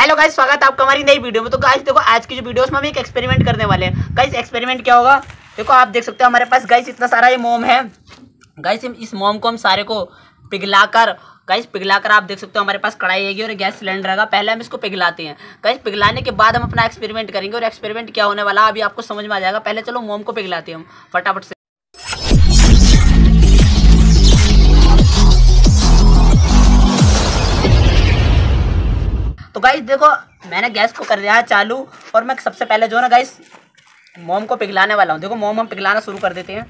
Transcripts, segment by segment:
Hello guys स्वागत है आपका हमारी नई वीडियो में। तो गाइस देखो, आज की जो वीडियो में हम एक एक्सपेरिमेंट करने वाले हैं। गाइस एक्सपेरिमेंट क्या होगा? देखो, आप देख सकते हो, हमारे पास गाइस इतना सारा ये मोम है। गाइस इस मोम को हम सारे को पिघलाकर गाइस पिघलाकर आप देख सकते हो, हमारे पास कढ़ाई आएगी और गैस सिलेंडर आएगा पहले हम इसको पिघलाते हैं। गाइस पिघलाने के बाद हम अपना एक्सपेरिमेंट करेंगे और एक्सपेरिमेंट क्या होने वाला अभी आपको समझ में आ जाएगा। पहले चलो मोम को पिघलाते हैं हम, फटाफट से। तो गाइस देखो, मैंने गैस को कर दिया है चालू, और मैं सबसे पहले जो है ना गाइस मोम को पिघलाने वाला हूँ। देखो, मोम हम पिघलाना शुरू कर देते हैं।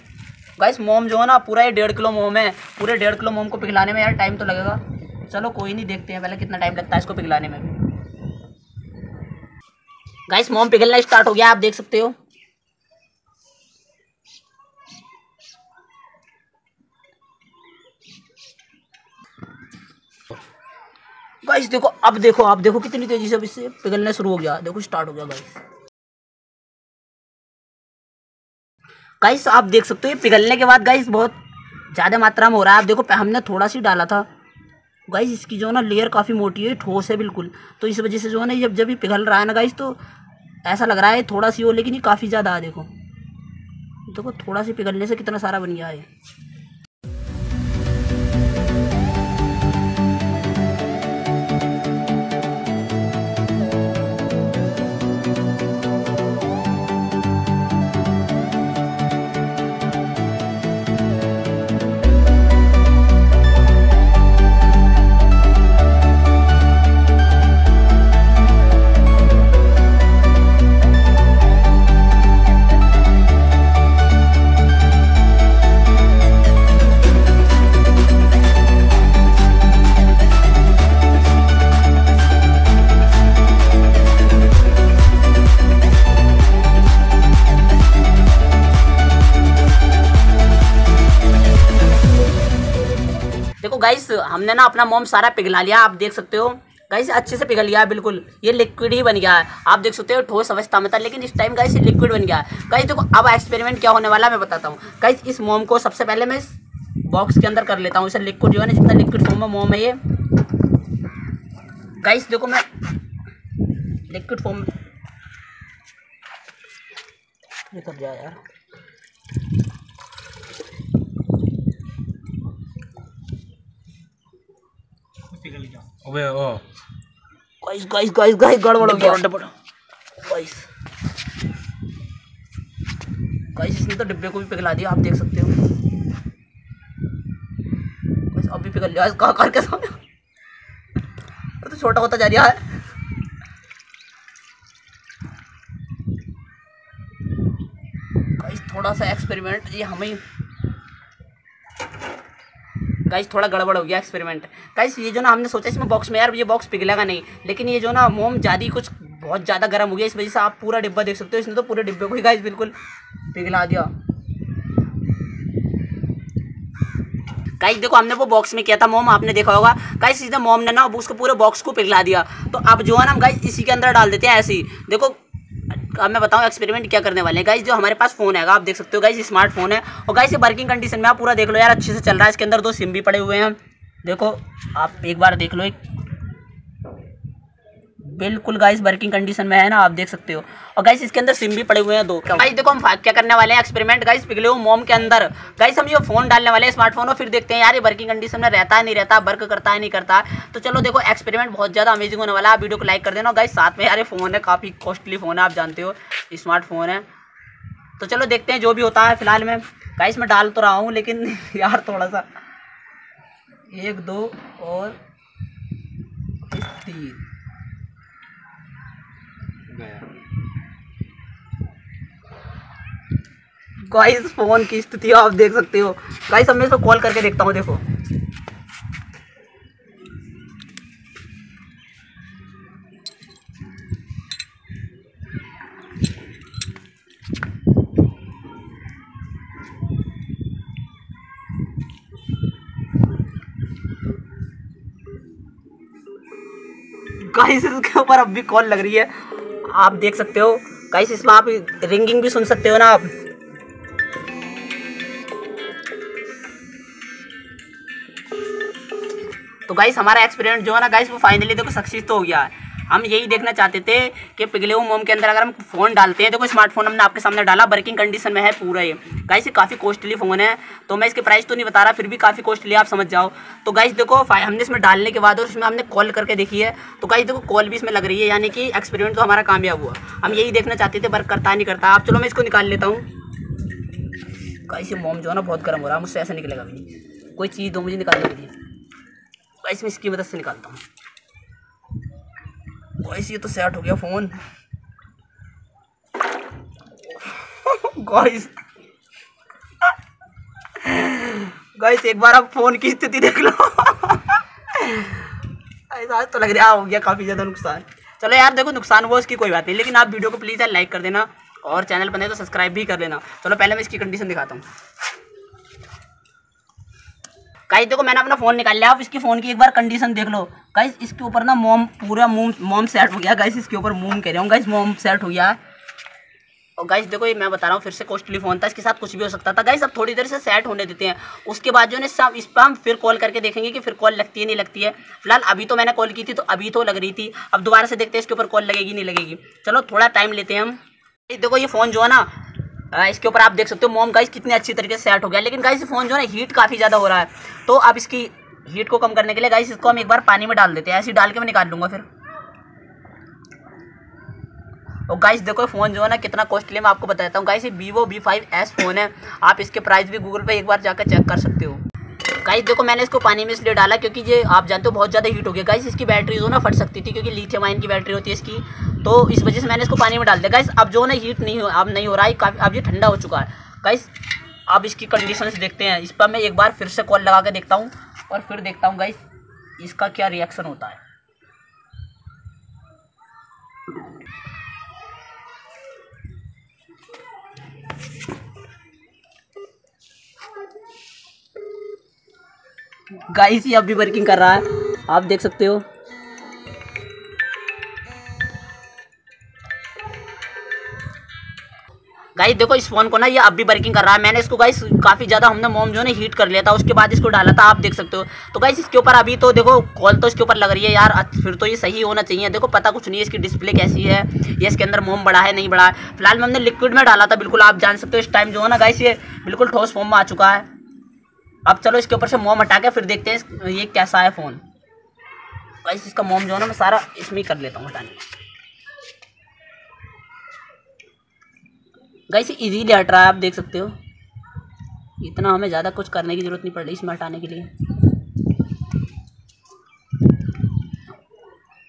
गाइस मोम जो है ना, पूरा ये डेढ़ किलो मोम है। पूरे डेढ़ किलो मोम को पिघलाने में यार टाइम तो लगेगा। चलो, कोई नहीं, देखते हैं पहले कितना टाइम लगता है इसको पिघलाने में। गाइस मोम पिघलना स्टार्ट हो गया, आप देख सकते हो। गाइस देखो, अब देखो, आप देखो कितनी तेज़ी से अब इससे पिघलना शुरू हो गया। देखो स्टार्ट हो गया गाइस गाइस आप देख सकते हो, ये पिघलने के बाद गाइस बहुत ज़्यादा मात्रा में हो रहा है। आप देखो हमने थोड़ा सी डाला था। गाइस इसकी जो ना लेयर काफ़ी मोटी है, ठोस है बिल्कुल। तो इस वजह से जो है ना जब जब ये पिघल रहा है ना गाइस तो ऐसा लग रहा है थोड़ा सी हो, लेकिन ये काफ़ी ज़्यादा है, देखो। देखो, थोड़ा सी पिघलने से कितना सारा बन गया है। गाइस हमने ना अपना मोम सारा पिघला लिया, आप देख सकते हो। गाइस अच्छे से पिघल गया, बिल्कुल। ये लिक्विड ही बन गया है। आप देख सकते हो, ठोस अवस्था में था, लेकिन इस टाइम गाइस लिक्विड बन गया है। गाइस देखो, अब एक्सपेरिमेंट क्या होने वाला है, मैं बताता हूँ। गाइस इस मोम को सबसे पहले मैं बॉक्स के अंदर कर लेता हूँ। इसे लिक्विड जो है ना, जितना लिक्विड फॉर्म में मोम है ये। गाइस देखो मैं लिक्विड फॉर्म ये कर जाए यार? अबे ओ। गाइस गाइस गाइस गाइस गड़बड़ हो गया। गाइस गाइस इसने तो डिब्बे को भी पिघला दिया आप देख सकते हो। गाइस अब भी पिघल गया। कहाँ करके सामने। तो छोटा होता जा रहा है। गाइस थोड़ा सा एक्सपेरिमेंट ये हमें गाइस थोड़ा गड़बड़ हो गया एक्सपेरिमेंट गाइस ये जो ना हमने सोचा इसमें बॉक्स में, यार, ये बॉक्स पिघलेगा नहीं। लेकिन ये जो ना मोम ज़्यादा कुछ बहुत ज़्यादा गर्म हो गया, इस वजह से आप पूरा डिब्बा देख सकते हो। इसने तो पूरे डिब्बे को ही गाइस बिल्कुल पिघला दिया। गाइस देखो, हमने वो बॉक्स में किया था मोम, आपने देखा होगा। गाइस सीधे मोम ने ना उसको पूरे बॉक्स को पिघला दिया। तो अब जो है ना हम गाइस इसी के अंदर डाल देते हैं ऐसे ही। देखो अब मैं बताऊँ एक्सपेरिमेंट क्या करने वाले गाइस जो हमारे पास फ़ोन है आप देख सकते हो स्मार्ट स्मार्टफ़ोन है। और गाइस ये वर्किंग कंडीशन में आप पूरा देख लो यार, अच्छे से चल रहा है, इसके अंदर दो सिम भी पड़े हुए हैं। देखो, आप एक बार देख लो, एक बिल्कुल गाइस वर्किंग कंडीशन में है ना, आप देख सकते हो। और गाइस इसके अंदर सिम भी पड़े हुए हैं दो। गाइस देखो, हम क्या करने वाले हैं? एक्सपेरिमेंट गाइस पिघले हुए मोम के अंदर। गाइस हम ये फ़ोन डालने वाले हैं स्मार्टफ़ोन और फिर देखते हैं, यार, ये वर्किंग कंडीशन में रहता है, नहीं रहता वर्क करता है, नहीं करता। तो चलो, देखो एक्सपेरिमेंट बहुत ज़्यादा अमेजिंग होने वाला है। वीडियो को लाइक कर देना। गाइस साथ में यार फ़ोन है, काफ़ी कॉस्टली फ़ोन है, आप जानते हो। स्मार्टफ़ोन है। तो चलो, देखते हैं, जो भी होता है फ़िलहाल में। गाइस मैं डाल तो रहा हूँ, लेकिन यार, थोड़ा सा। एक, दो, और तीन। गाइस फ़ोन की स्थिति आप देख सकते हो। गाइस अब मैं इसको कॉल करके देखता हूँ, देखो। गाइस इसके ऊपर अब भी कॉल लग रही है। आप देख सकते हो। गाइस इसमें आप रिंगिंग भी सुन सकते हो ना आप। तो गाइस हमारा एक्सपेरिमेंट जो है ना गाइस वो फाइनली देखो सक्सेस तो हो गया। है हम यही देखना चाहते थे कि पिघले हुए मोम के अंदर अगर हम फ़ोन डालते हैं देखो स्मार्टफ़ोन हमने आपके सामने डाला वर्किंग कंडीशन में है पूरा ये। गाइस ये काफ़ी कॉस्टली फ़ोन है तो मैं इसके प्राइस तो नहीं बता रहा, फिर भी काफ़ी कॉस्टली आप समझ जाओ। तो गाइस देखो हमने इसमें डालने के बाद और इसमें हमने कॉल करके देखी है तो गाइस देखो कॉल भी इसमें लग रही है, यानी कि एक्सपेरिमेंट तो हमारा कामयाब हुआ। हम यही देखना चाहते थे वर्क करता नहीं करता। आप चलो, मैं इसको निकाल लेता हूँ। गाइस ये मोम जो है ना, बहुत गर्म हो रहा है, मुझसे ऐसा निकलेगा भी कोई चीज़ दो, मुझे निकालने के लिए। गाइस मैं इसकी मदद से निकालता हूँ। गाइस ये तो सेट हो गया फ़ोन गाइस गाइस एक बार आप फ़ोन की स्थिति देख लो. ऐसा तो लग रहा हो गया काफ़ी ज़्यादा नुकसान. चलो यार, देखो नुकसान वो उसकी कोई बात नहीं, लेकिन आप वीडियो को प्लीज़ यार लाइक कर देना और चैनल बने तो सब्सक्राइब भी कर लेना. चलो पहले मैं इसकी कंडीशन दिखाता हूँ. गाइस देखो, मैंने अपना फ़ोन निकाल लिया। आप इसकी फ़ोन की एक बार कंडीशन देख लो। गाइस इसके ऊपर ना मोम पूरा मोम मोम सेट हो गया। गाइस इसके ऊपर मोम कह रहा हूँ गाइस मोम सेट हो गया। और गाइस देखो, ये मैं बता रहा हूँ, फिर से कॉस्टली फ़ोन था। इसके साथ कुछ भी हो सकता था। गाइस अब थोड़ी देर से सेट होने देते हैं। उसके बाद जो है इस पर हम फिर कॉल करके देखेंगे कि फिर कॉल लगती है, नहीं लगती है। फ़िलहाल, अभी तो मैंने कॉल की थी तो अभी तो लग रही थी। अब दोबारा से देखते हैं, इसके ऊपर कॉल लगेगी, नहीं लगेगी। चलो, थोड़ा टाइम लेते हैं हम। देखो, ये फ़ोन जो है ना इसके ऊपर आप देख सकते हो, मोम गाइस कितने अच्छी तरीके से सेट हो गया। लेकिन गाइस फ़ोन जो है हीट काफ़ी ज़्यादा हो रहा है। तो अब इसकी हीट को कम करने के लिए गाइस इसको हम एक बार पानी में डाल देते हैं। ऐसे डाल के मैं निकाल लूँगा फिर। और गाइस देखो फ़ोन जो है ना, कितना कॉस्टली मैं आपको बताता हूँ। गाइस ये Vivo V five S phone है। आप इसके प्राइस भी गूगल पे एक बार जाकर चेक कर सकते हो। गाइस देखो, मैंने इसको पानी में इसलिए डाला क्योंकि ये आप जानते हो, बहुत ज़्यादा हीट हो गया। गाइस इसकी बैटरी जो ना, फट सकती थी क्योंकि लिथियम आयन की बैटरी होती है इसकी। तो इस वजह से मैंने इसको पानी में डाल दिया। गाइस अब जो ना हीट नहीं हो, अब नहीं हो रहा है, काफ़ी अब ये ठंडा हो चुका है। गाइस अब इसकी कंडीशन देखते हैं। इस पर मैं एक बार फिर से कॉल लगा के देखता हूँ और फिर देखता हूँ गाइस इसका क्या रिएक्शन होता है। गाइस ये अभी वर्किंग कर रहा है। आप देख सकते हो गाइस देखो इस फ़ोन को ना, ये अब भी वर्किंग कर रहा है। मैंने इसको गाइस काफ़ी ज़्यादा हमने मोम जो है हीट कर लिया था। उसके बाद इसको डाला था, आप देख सकते हो। तो गाइस इसके ऊपर अभी तो देखो कॉल तो इसके ऊपर लग रही है यार। फिर तो ये सही होना चाहिए। देखो, पता कुछ नहीं है इसकी डिस्प्ले कैसी है। ये इसके अंदर मोम बड़ा है, नहीं बड़ा है। फ़िलहाल हमने लिक्विड में डाला था, बिल्कुल। आप जान सकते हो, इस टाइम जो है ना गाइस ये बिल्कुल ठोस फॉर्म में आ चुका है। अब चलो, इसके ऊपर से मोम हटा के फिर देखते हैं, ये कैसा है फ़ोन गाइस इसका मोम जो है ना, मैं सारा इसमें कर लेता हूँ, हटाने। गाइस इजीली हट रहा है, आप देख सकते हो। इतना हमें ज़्यादा कुछ करने की ज़रूरत नहीं पड़ रही इसमें हटाने के लिए।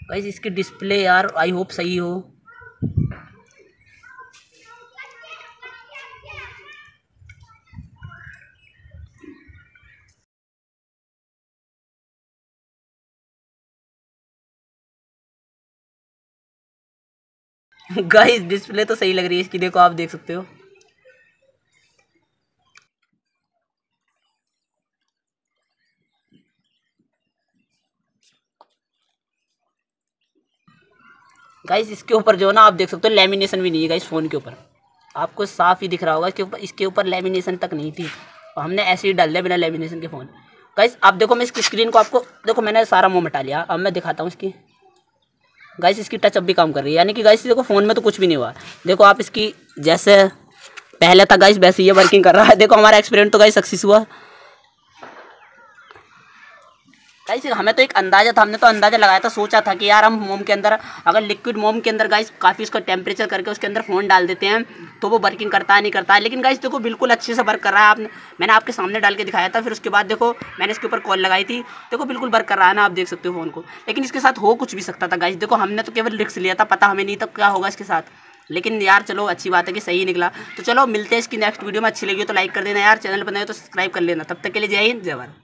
गाइस इसकी डिस्प्ले यार आई होप सही हो। गाइस डिस्प्ले तो सही लग रही है, इसकी देखो, आप देख सकते हो। गाइस इसके ऊपर जो है ना, आप देख सकते हो लेमिनेशन भी नहीं है गाइस फ़ोन के ऊपर। आपको साफ़ ही दिख रहा होगा, इसके ऊपर इसके ऊपर लेमिनेशन तक नहीं थी। और हमने ऐसे ही डाल दिया बिना लेमिनेशन के फ़ोन गाइस आप देखो, मैं इसकी स्क्रीन को आपको, देखो, मैंने सारा मुँह हटा लिया। अब मैं दिखाता हूँ इसकी। गाइस इसकी टच अब भी काम कर रही है। यानी कि गाइस देखो फ़ोन में तो कुछ भी नहीं हुआ। देखो, आप इसकी, जैसे, पहले था गाइस वैसे ये वर्किंग कर रहा है। देखो, हमारा एक्सपेरिमेंट तो गाइस सक्सेस हुआ। गाइस हमें तो एक अंदाज़ा था, हमने तो अंदाज़ा लगाया था, सोचा था कि यार हम मोम के अंदर, अगर लिक्विड मोम के अंदर गाइस काफ़ी उसका टेम्परेचर करके उसके अंदर फ़ोन डाल देते हैं तो वो वर्किंग करता है, नहीं करता है। लेकिन गाइस देखो, बिल्कुल अच्छे से वर्क कर रहा है आपने। मैंने आपके सामने डाल के दिखाया था, फिर उसके बाद देखो, मैंने इसके ऊपर कॉल लगाई थी। देखो, बिल्कुल वर्क कर रहा है ना, आप देख सकते हो फ़ोन को। लेकिन इसके साथ हो कुछ भी सकता था गाइस देखो, हमने तो केवल रिक्स लिया था, पता हमें नहीं था क्या होगा इसके साथ। लेकिन यार चलो, अच्छी बात है कि सही निकला। तो चलो, मिलते हैं इसकी नेक्स्ट वीडियो में। अच्छी लगी तो लाइक कर देना यार, चैनल बनाए तो सब्सक्राइब कर लेना। तब तक के लिए जय हिंद, जय भारत।